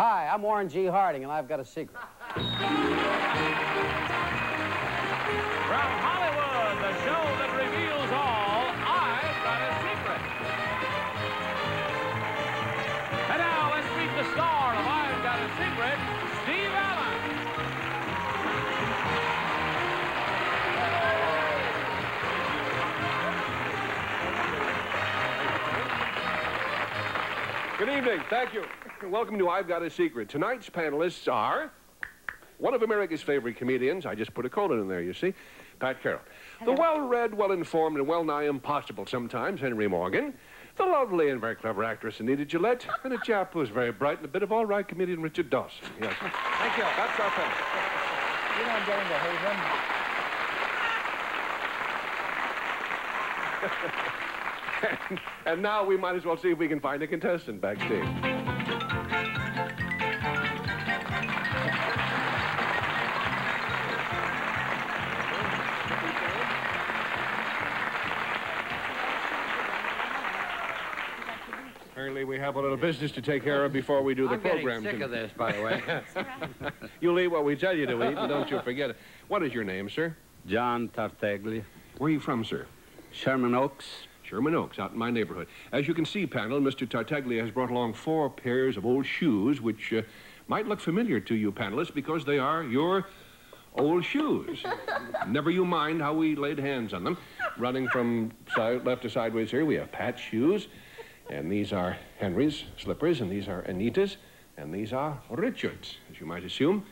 Hi, I'm Warren G. Harding, and I've got a secret. From Hollywood, the show that reveals all, I've got a secret. And now let's meet the star of I've Got a Secret, Steve Allen. Good evening. Thank you. Welcome to I've Got a Secret. Tonight's panelists are one of America's favorite comedians. I just put a colon in there, you see. Pat Carroll. The well-read, well-informed, and well-nigh impossible sometimes, Henry Morgan. The lovely and very clever actress Anita Gillette. And a chap who's very bright and a bit of all-right comedian Richard Dawson. Yes. Thank you. That's our panel. You know I'm getting to hate him. And now we might as well see if we can find a contestant backstage. Have a little business to take care of before we do the I'm getting program. sick tonight. of this, by the way. You'll eat what we tell you to eat, and don't you forget it. What is your name, sir? John Tartaglia, Where are you from, sir? Sherman Oaks. Sherman Oaks, out in my neighborhood. As you can see, panel, Mr. Tartaglia has brought along four pairs of old shoes, which uh, might look familiar to you panelists because they are your old shoes. Never you mind how we laid hands on them. Running from side, left to sideways here, we have Pat's shoes, and these are Henry's slippers, and these are Anita's, and these are Richard's, as you might assume.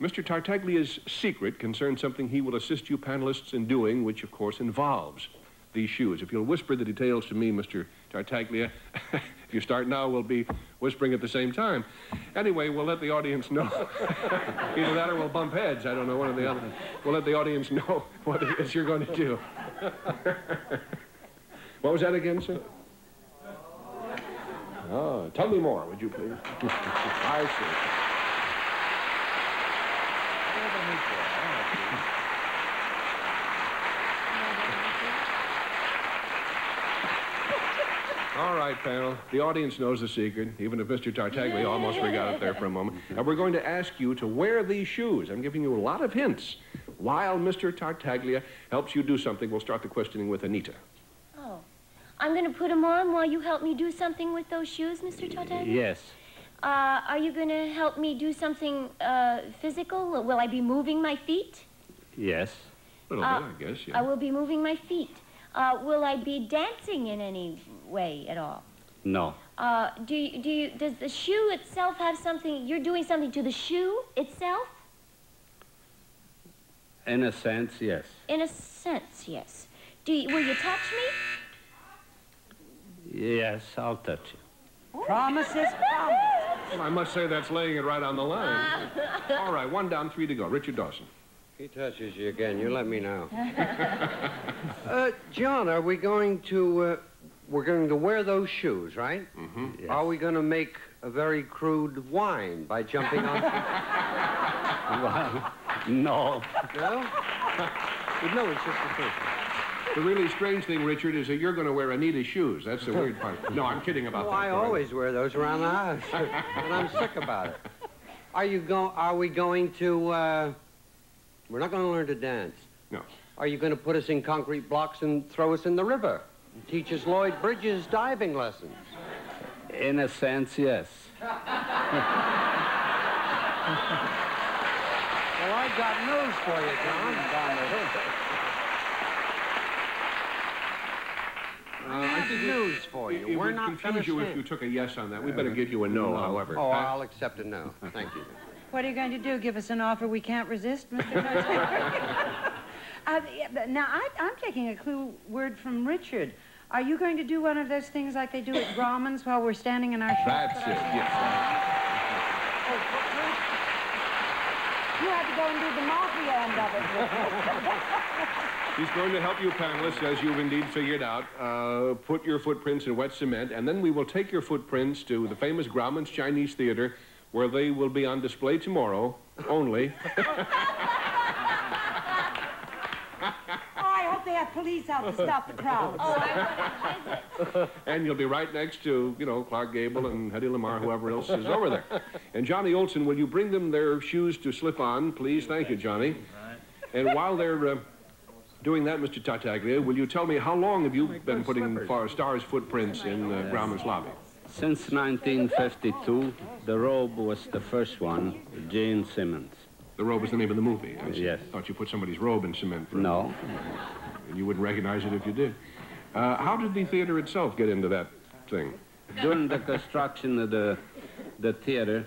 Mr. Tartaglia's secret concerns something he will assist you panelists in doing, which of course involves these shoes. If you'll whisper the details to me, Mr. Tartaglia, if you start now, we'll be whispering at the same time. Anyway, we'll let the audience know. Either that or we'll bump heads. I don't know, one or the other. We'll let the audience know what it is you're going to do. what was that again, sir? Oh, tell me more, would you please? I see. All right, panel. The audience knows the secret, even if Mr. Tartaglia almost forgot it there for a moment. And we're going to ask you to wear these shoes. I'm giving you a lot of hints. While Mr. Tartaglia helps you do something, we'll start the questioning with Anita. I'm going to put them on while you help me do something with those shoes, Mr. Tartaglia? Yes. Uh, are you going to help me do something uh, physical? Will I be moving my feet? Yes. A little Uh, bit, I guess, I will be moving my feet. Uh, will I be dancing in any way at all? No. Uh, do you, do you, does the shoe itself have something, you're doing something to the shoe itself? In a sense, yes. In a sense, yes. Do you, will you touch me? Yes, I'll touch you. Promises, promises. Well, I must say that's laying it right on the line. All right, one down, three to go. Richard Dawson. He touches you again, you let me know. uh, John, are we going to, uh, we're going to wear those shoes, right? Mm-hmm. Yes. Are we going to make a very crude wine by jumping on... Well, no. no? no, it's just a first. The really strange thing, Richard, is that you're going to wear Anita's shoes. That's the weird part. No, I'm kidding about Well, that. I always wear those around the house, and I'm sick about it. Are you go? Are we going to? Uh, we're not going to learn to dance. No. Are you going to put us in concrete blocks and throw us in the river? And teach us Lloyd Bridges diving lessons? In a sense, yes. Well, I've got news for you, John. I think news for you. It We're would not confuse gonna you if you took a yes on that. We better give you a no, however. Oh, Pat? I'll accept a no. Thank you. What are you going to do? Give us an offer we can't resist, Mr. Tartaglia? uh, yeah, now, I, I'm taking a clue word from Richard. Are you going to do one of those things like they do at Grauman's while we're standing in our shoes? That's it, yes. You have to go and do the mafia end of it. He's going to help you panelists, as you've indeed figured out, uh, put your footprints in wet cement, and then we will take your footprints to the famous Grauman's Chinese Theater, where they will be on display tomorrow, only. oh, I hope they have police out to stop the crowd. Oh, I wouldn't visit. And you'll be right next to, you know, Clark Gable and Hedy Lamarr, whoever else is over there. And Johnny Olson, will you bring them their shoes to slip on, please? Thank you, Johnny. And while they're uh, doing that, Mr. Tartaglia, will you tell me how long have you been putting for stars' footprints in uh, Grauman's lobby? Since 1952, the robe was the first one, Jean Simmons. The robe is the name of the movie. I Yes. thought you put somebody's robe in cement for No, and you wouldn't recognize it if you did. Uh, how did the theater itself get into that thing? during the construction of the, the theater,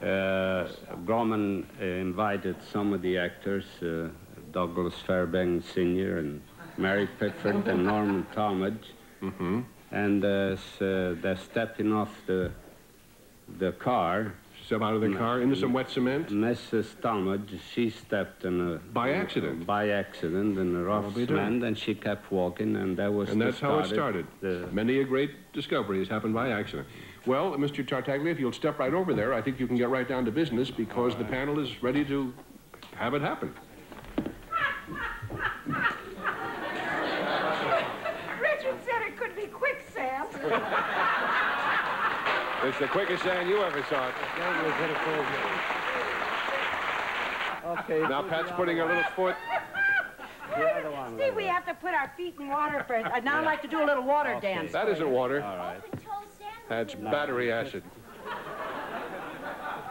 uh, Grauman uh, invited some of the actors, uh, Douglas Fairbanks Sr. and Mary Pickford and Norma Talmadge. Mm-hmm. And uh, uh, they're stepping off the, the car. Step out of the car into some wet cement? Mrs. Talmadge, she stepped in a... By accident? By accident in a rough cement, and she kept walking, and that was And that's how it started- Many a great discovery has happened by accident. Well, Mr. Tartaglia, if you'll step right over there, I think you can get right down to business because the panel is ready to have it happen. It's the quickest sand you ever saw. Okay. Now Pat's putting her little foot. See, we have to put our feet in water first. Uh, I'd now like to do a little water dance. That isn't water. all right. The toe. That's battery acid.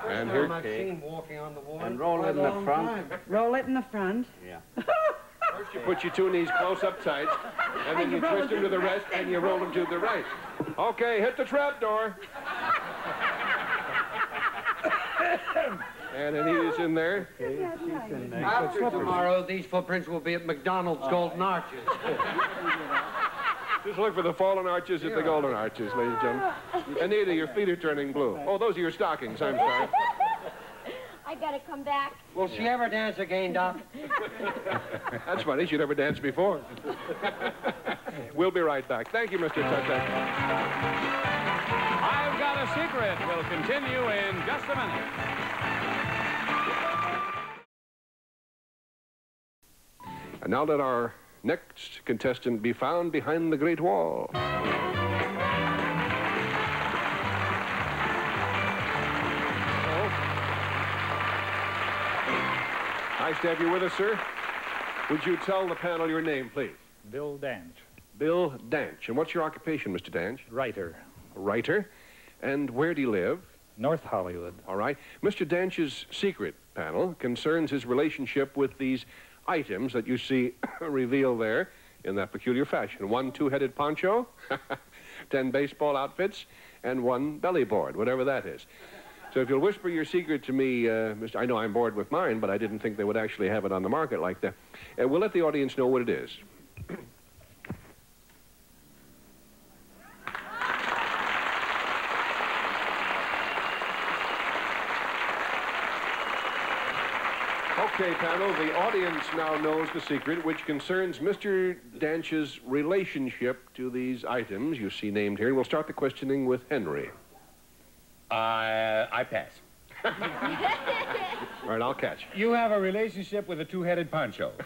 And here, I've walking on the water. And roll it in the front. Roll it in the front. Yeah. first you put your two knees close up tight, and then you twist them to the rest, and you roll them to the right. Okay, hit the trap door. And then he is in there. Okay, she's in there. After tomorrow, these footprints will be at McDonald's Golden Arches. Just look for the fallen arches at the golden arches, ladies and gentlemen. Anita, your feet are turning blue. Oh, those are your stockings. I'm sorry. I gotta come back. Will she ever dance again, Doc? That's funny. She'd never danced before. we'll be right back. Thank you, Mr. Tutek. I've Got a Secret We'll continue in just a minute. And now let our next contestant be found behind the Great Wall. Nice to have you with us, sir. Would you tell the panel your name, please? Bill Danch, Bill Danch. And what's your occupation, Mr. Danch? writer, writer. And where do you live? North Hollywood. All right. Mr. Danch's secret panel concerns his relationship with these items that you see revealed there in that peculiar fashion. One two-headed poncho, ten baseball outfits, and one belly board, whatever that is. So if you'll whisper your secret to me, uh, Mr. I know I'm bored with mine, but I didn't think they would actually have it on the market like that. Uh, we'll let the audience know what it is. Okay, panel, the audience now knows the secret, which concerns Mr. Danch's relationship to these items you see named here. We'll start the questioning with Henry. Uh, I pass. All right, I'll catch. You have a relationship with a two-headed poncho.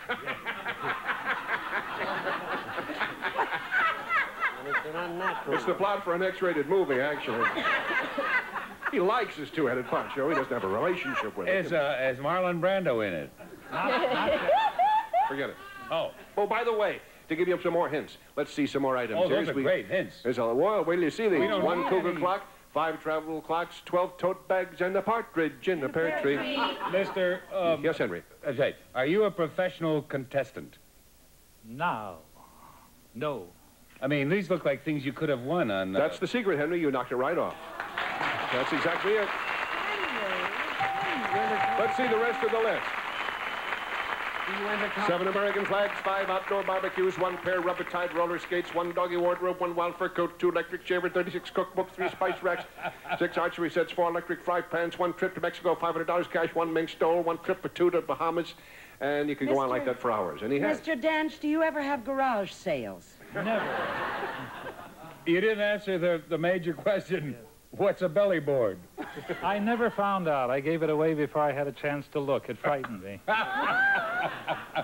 It's an unnatural. It's the plot for an X-rated movie, actually. he likes his two-headed poncho. He doesn't have a relationship with it. Is, uh, is Marlon Brando in it? Forget it. Oh, Oh, by the way, to give you some more hints, let's see some more items. oh, those Here's are we- great hints. There's a well, wait till you see these. don't One need cougar any. clock, five travel clocks, twelve tote bags, and a partridge in a pear tree. Mr. Um, Yes, Henry. uh, say, are you a professional contestant? Now, no. I mean, these look like things you could have won on. Uh, That's the secret, Henry. You knocked it right off. That's exactly it. Let's see the rest of the list. Seven American flags, five outdoor barbecues, one pair rubber-tied roller skates, one doggy wardrobe, one wild fur coat, two electric shavers, 36 cookbooks, three spice racks, six archery sets, four electric fry pans, one trip to Mexico, $500 cash, one mink stole, one trip for two to Bahamas, and you can go on like that for hours. And he has. Mr. Danch, do you ever have garage sales? Never. you didn't answer the, the major question. What's a belly board? I never found out. I gave it away before I had a chance to look. It frightened me.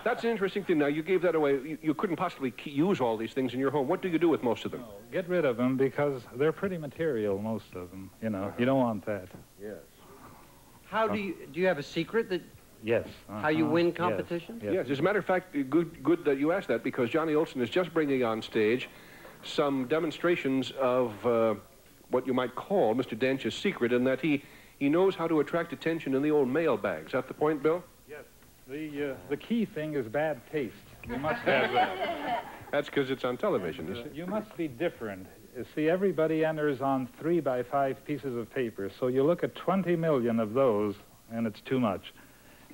That's an interesting thing. Now, you gave that away. You, you couldn't possibly use all these things in your home. What do you do with most of them? Get rid of them because they're pretty material, most of them. You know, you don't want that. Yes. How do you, do you have a secret that, Yes. how you uh-huh. win Yes. Yes. Yes, as a matter of fact, good, good that you asked that because Johnny Olson is just bringing on stage some demonstrations of uh, what you might call Mr. Danch's secret in that he, he knows how to attract attention in the old mailbag. Is that the point, Bill? Yes. The, uh, the key thing is bad taste. You must have that. That's because it's on television, you see. You must be different. You see, everybody enters on three by five pieces of paper, so you look at 20 million of those, and it's too much.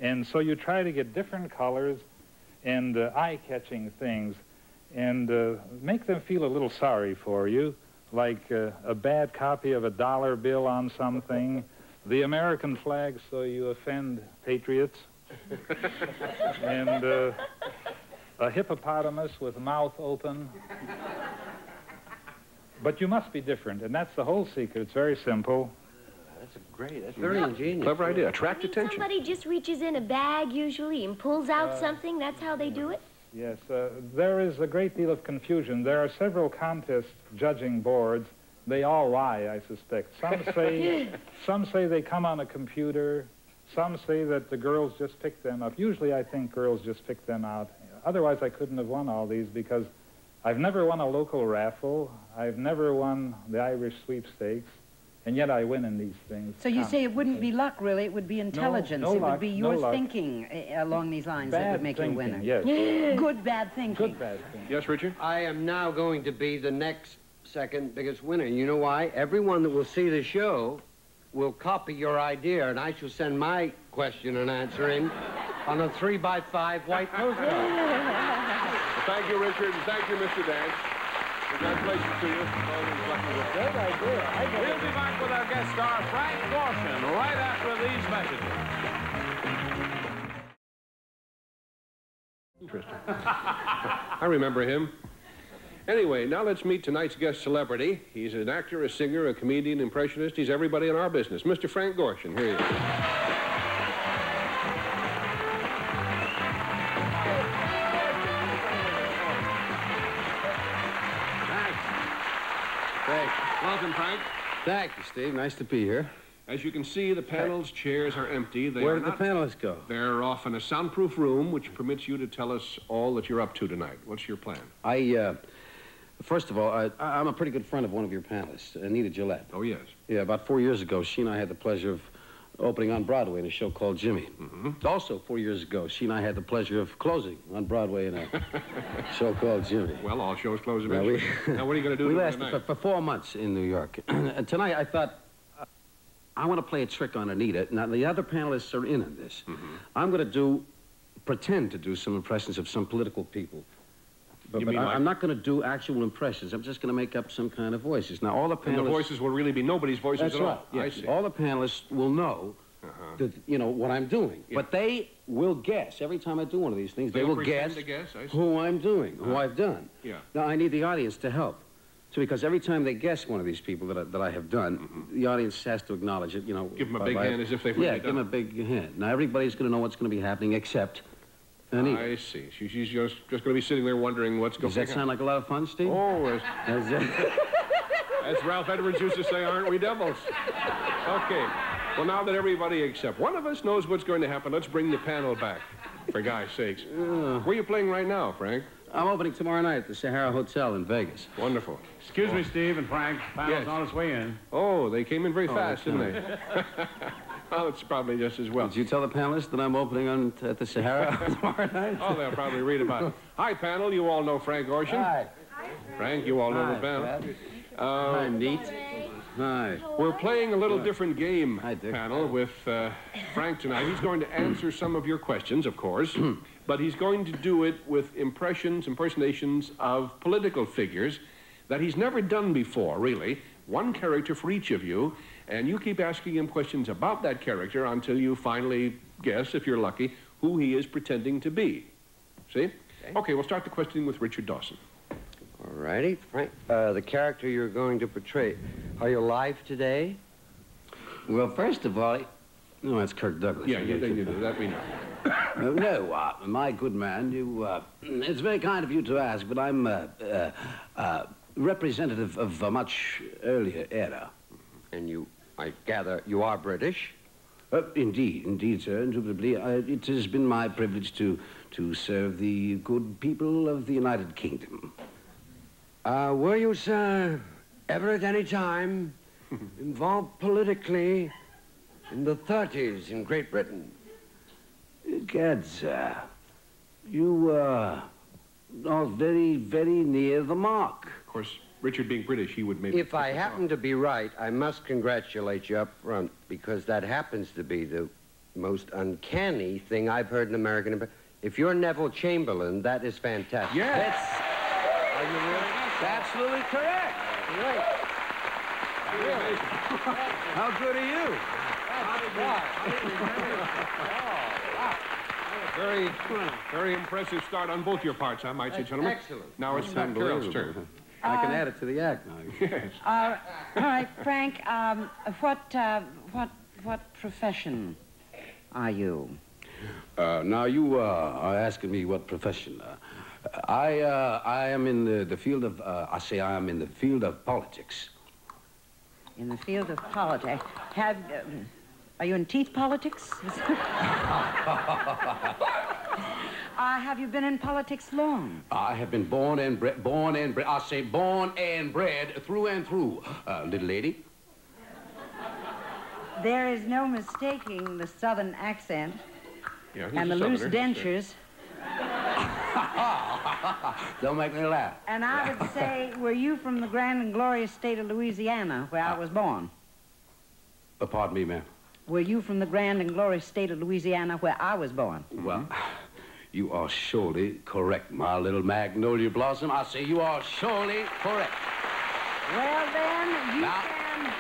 And so you try to get different colors and uh, eye-catching things and uh, make them feel a little sorry for you, like uh, a bad copy of a dollar bill on something, the American flag so you offend patriots, and uh, a hippopotamus with mouth open. But you must be different, and that's the whole secret. It's very simple. That's a great, that's very ingenious. Clever idea. Attract I mean, attention. Somebody just reaches in a bag usually and pulls out something. That's how they do it. Yes, uh, there is a great deal of confusion. There are several contest judging boards. They all lie, I suspect. Some say, some say they come on a computer. Some say that the girls just pick them up. Usually, I think girls just pick them out. Otherwise, I couldn't have won all these because I've never won a local raffle. I've never won the Irish sweepstakes, and yet I win in these things. So you say it wouldn't be luck, really. It would be intelligence. no it luck, would be your luck. thinking uh, along these lines that would make thinking, you a winner. Yes, Good bad thinking. good bad thinking. Yes, Richard? I am now going to be the next second biggest winner. You know why? Everyone that will see the show will copy your idea, and I shall send my question and answer in on a three by five white postcard. Thank you, Richard, and thank you, Mr. Danch. Congratulations to you. Always lucky with idea. We'll be back with our guest star, Frank Gorshin, right after these messages. Interesting. I remember him. Anyway, now let's meet tonight's guest celebrity. He's an actor, a singer, a comedian, impressionist. He's everybody in our business. Mr. Frank Gorshin. Here he is. Welcome, Frank. Thank you, Steve. Nice to be here. As you can see, the panel's chairs are empty. They Where did the panelists go? They're off in a soundproof room, which permits you to tell us all that you're up to tonight. What's your plan? I, uh, first of all, I, I- I'm a pretty good friend of one of your panelists, Anita Gillette. Oh, yes. Yeah, about four years ago, she and I had the pleasure of opening on Broadway in a show called Jimmy. Also, four years ago, she and I had the pleasure of closing on Broadway in a show called Jimmy. Well, all shows close Now, eventually. we- now, what are you going to do we lasted for, for four months in New York. and tonight, I thought, uh, I want to play a trick on Anita. Now, the other panelists are in on this. Mm-hmm. I'm going to do, pretend to do some impressions of some political people. But, but I, like- am not going to do actual impressions. I'm just going to make up some kind of voices. Now, all the panelists... And the voices will really be nobody's voices That's at right. all. I see. All the panelists will know Uh-huh. that, you know, what I'm doing. Yeah. But they will guess. Every time I do one of these things, they They'll guess, guess, who I'm doing, who Uh-huh. I've done. Yeah. Now, I need the audience to help. So, because every time they guess one of these people that I, that I have done, the audience has to acknowledge it, you know. Give 'em a big hand as if they've Yeah, really give them a big hand. Now, everybody's going to know what's going to be happening except Anita. I see. She, she's just, just going to be sitting there wondering what's going on. Does that sound like a lot of fun, Steve? Oh, as, Does as Ralph Edwards used to say, aren't we devils? Okay. Well, now that everybody except one of us knows what's going to happen, let's bring the panel back, for God's sakes. Where are you playing right now, Frank? I'm opening tomorrow night at the Sahara Hotel in Vegas. Wonderful. Excuse me, Steve and Frank. Panel's Yes. on its way in. Oh, they came in very oh, fast, didn't they? well, it's probably just as well. Did you tell the panelists that I'm opening on at the Sahara tomorrow night? Oh, they'll probably read about it. Hi, panel. You all know Frank Gorshin. Hi. Hi Frank, you all know Hi, the panel. Uh, Hi, Neat. Hi. We're playing a little different game, Hi, panel, with uh, Frank tonight. He's going to answer some of your questions, of course, but he's going to do it with impressions, impersonations of political figures that he's never done before, really. One character for each of you, and you keep asking him questions about that character until you finally guess, if you're lucky, who he is pretending to be. See? Okay, we'll start the questioning with Richard Dawson. All All righty, Frank. Uh, the character you're going to portray. Are you alive today? Well, first of all, no, that's Kirk Douglas. Yeah, you, you, you, that we know. Uh, no, uh, my good man, you, uh, it's very kind of you to ask, but I'm uh, uh, uh, representative of a much earlier era. I gather, you are British? Uh, indeed, indeed, sir. Indubitably, uh, it has been my privilege to, to serve the good people of the United Kingdom. Uh, were you, sir, ever at any time involved politically in the 30s in Great Britain? Gad, sir, you uh, are very, very near the mark. Of course, Richard being British, he would maybe. If I happen to be right, I must congratulate you up front because that happens to be the most uncanny thing I've heard in American. If you're Neville Chamberlain, that is fantastic. Yes. Are you really? That's absolutely correct. Great. How good are you? Very, very impressive start on both your parts, I might say, gentlemen. excellent. Now it's Pat Carroll's turn. I can add it to the act now. Yes. Uh, all right, Frank. Um, what uh, what what profession are you? Uh, now you uh, are asking me what profession. Uh, I uh, I am in the, the field of uh, I say I am in the field of politics. In the field of politics. Have um, are you in teeth politics? uh, have you been in politics long? I have been born and bred, born and bred. I say born and bred through and through, uh, little lady. There is no mistaking the southern accent Yeah, and a the loose dentures. Don't make me laugh. And I would say, were you from the grand and glorious state of Louisiana, where I was born? Uh, pardon me, ma'am. Were you from the grand and glorious state of Louisiana, where I was born? Well, you are surely correct, my little magnolia blossom. I say you are surely correct. Well, then, you Now- can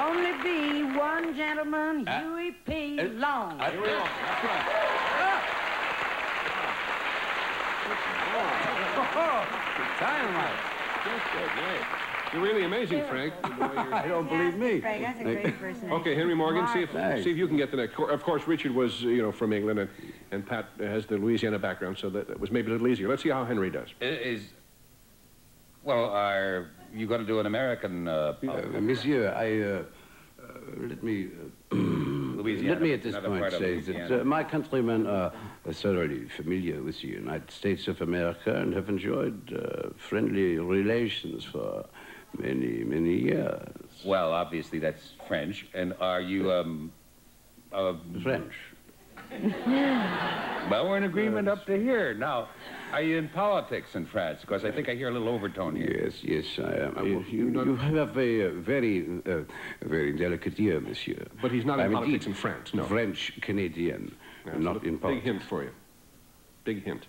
only be one gentleman, Uh, Huey P. uh, Long. I- Dynamite. You're really amazing, Frank. you're- I don't believe me. Frank, that's a great impersonation. Okay, Henry Morgan, see if Thanks. see if you can get the next. Of course, Richard was you know from England, and, and Pat has the Louisiana background, so that, that was maybe a little easier. Let's see how Henry does. Is well, are you going to do an American uh, Uh, monsieur, I, uh, uh, let me, uh, Louisiana? let me at this point say that uh, my countrymen are are thoroughly familiar with the United States of America and have enjoyed uh, friendly relations for many, many years. Well, obviously that's French. And are you um, uh, French. Well, we're in agreement up to here. Now, are you in politics in France? Because I think I hear a little overtone here. Yes, yes, I am. Uh, you, you you have a uh, very, uh, very delicate ear, monsieur. But he's not in I'm politics indeed in France, no. French Canadian, Yeah, not the in Big hint for you. Big hint.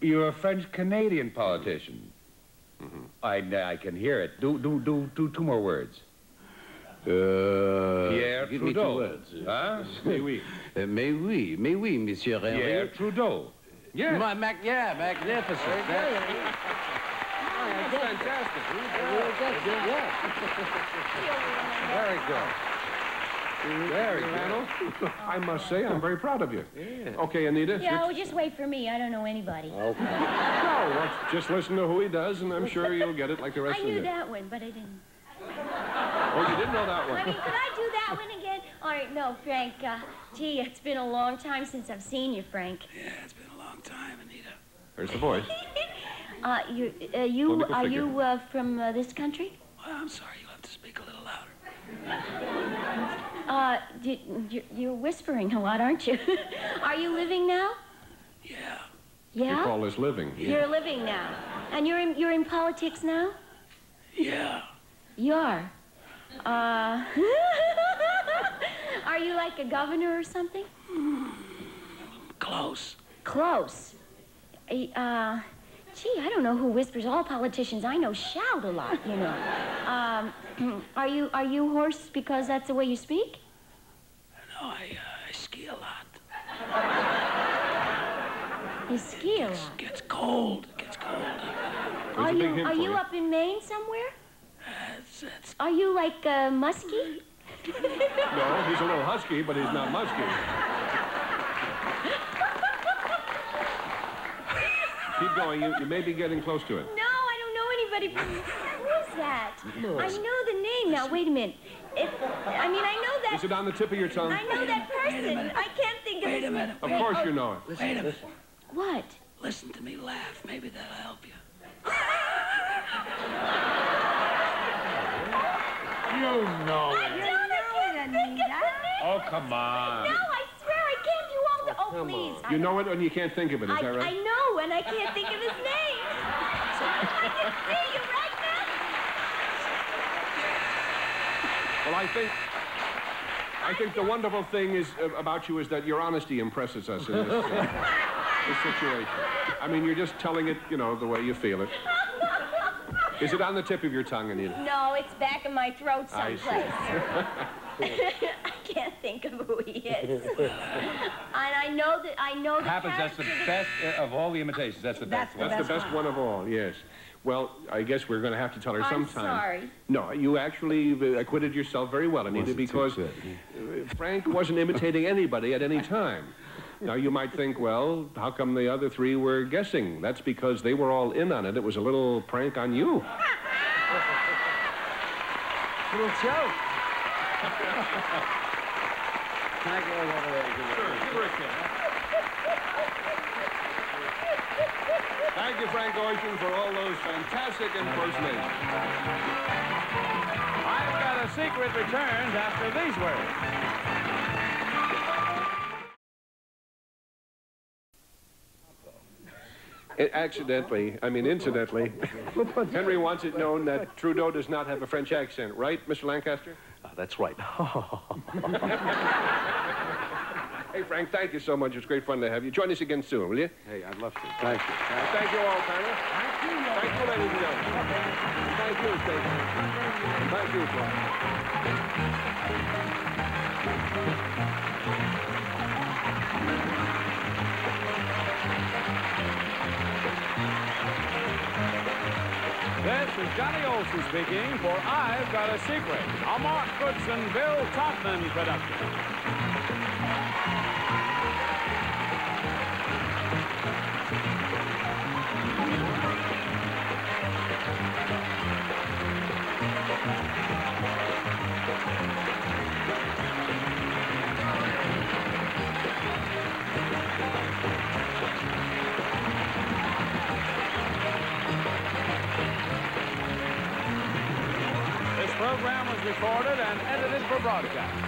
You're a French Canadian politician. Mm-hmm. I, I can hear it. Do do do do two more words. Uh, Pierre give me two Trudeau. words. Huh? Oui, oui. Uh, mais oui, mais oui, monsieur Henry. Pierre Trudeau. Yeah. Ma- mac- yeah, magnificent. That- That's fantastic. Very good. Very good. Randall, I must say, I'm very proud of you. Yeah. Okay, Anita. Yeah, you're- oh, just wait for me. I don't know anybody. Okay. No, well, just listen to who he does, and I'm sure you'll get it like the rest I of you. I knew that one, but I didn't. Oh, you didn't know that one. I mean, could I do that one again? All right, no, Frank. Uh, gee, it's been a long time since I've seen you, Frank. Yeah, it's been a long time, Anita. There's the voice. Uh, you, uh, you, are figure. you uh, from uh, this country? Well, I'm sorry, you'll have to speak a little louder. Uh, you, you're, you're whispering a lot, aren't you? are you living now? Yeah. Yeah. call this living. You're living now, and you're in, you're in politics now. Yeah. You are. Uh, are you like a governor or something? Close. Close. Uh, gee, I don't know who whispers. All politicians I know shout a lot, you know. Um, are you are you hoarse because that's the way you speak? No, I, uh, I ski a lot. You ski a lot. It gets cold. It gets cold. Are a big you hint are for you you. up in Maine somewhere? That's Are you like uh, Muskie? No, he's a little husky, but he's not Muskie. Keep going. You, you may be getting close to it. No, I don't know anybody from. Who is that? I know the name now. Wait a minute. It, I mean, I know that. Is it on the tip of your tongue? I know that person. I can't think of. It. Wait a minute. Of course you know it. Listen, Wait a minute. What? Listen to me laugh. Maybe that'll help you. You know I it. don't. I can't think of the name. Oh, come on. No, I swear I can't. You won't. Oh, oh please. I You know it and you can't think of it. Is I, that I right? know, and I can't think of his name. I can see you right Well, I think. I think the wonderful thing is uh, about you is that your honesty impresses us in this, uh, this situation. I mean, you're just telling it, you know, the way you feel it. Is it on the tip of your tongue, Anita? No, it's back in my throat I see. someplace. I can't think of who he is. and I know that I know the Happens, that's the best uh, of all the imitations. That's the That's best the one. That's the best one of all, yes. Well, I guess we're going to have to tell her I'm sometime. sorry. No, you actually uh, acquitted yourself very well, Anita, because uh, Frank wasn't imitating anybody at any time. Now, you might think, well, how come the other three were guessing? That's because they were all in on it. It was a little prank on you. Little joke. Can I go over there and give it- Give her a kiss. Thank you, Frank Gorshin, for all those fantastic impersonations. I've got a secret returns after these words. I- accidentally, I mean incidentally, Henry wants it known that Trudeau does not have a French accent, right, Mr. Lancaster? Ah, that's right. Hey, Frank, thank you so much. It's great fun to have you. Join us again soon, will you? hey, I'd love to. Thank you. Uh, thank you all, panel. Thank you. Ladies and gentlemen. Thank you, Stacy. Thank you, Clark. This is Johnny Olson speaking for I've Got a Secret, a Mark Goodson, Bill Todman production. Recorded and edited for broadcast.